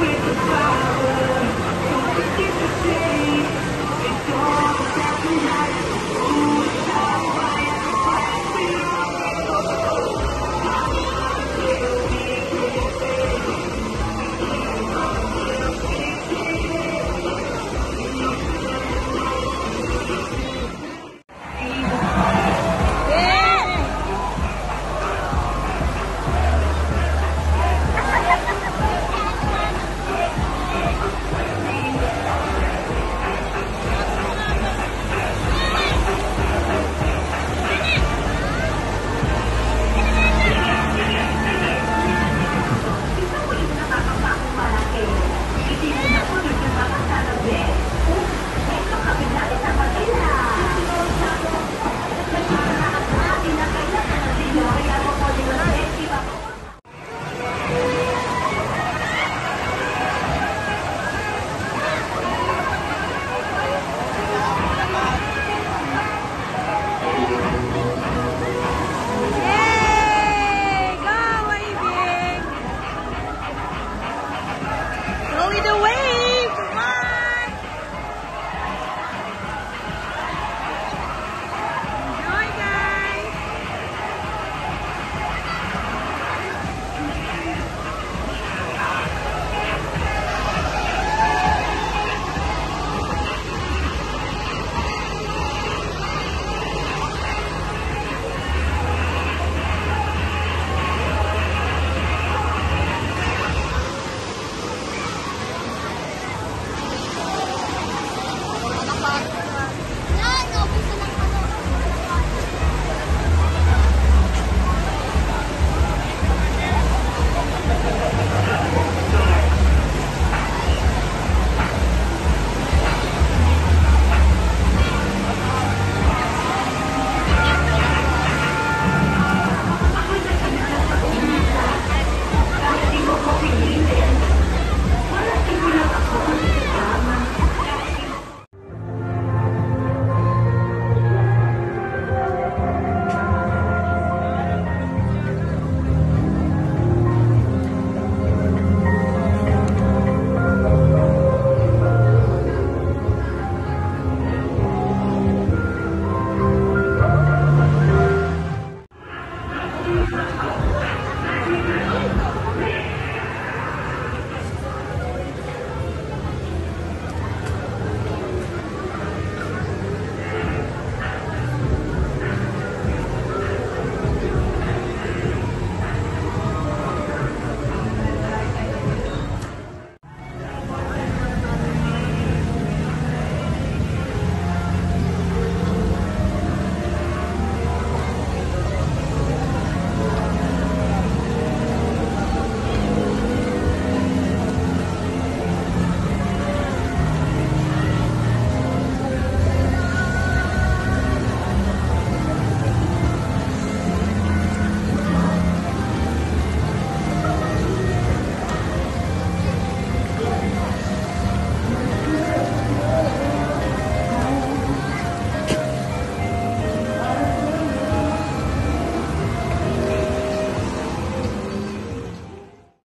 With the power, don't forget the shame. It's all that matters. We do it.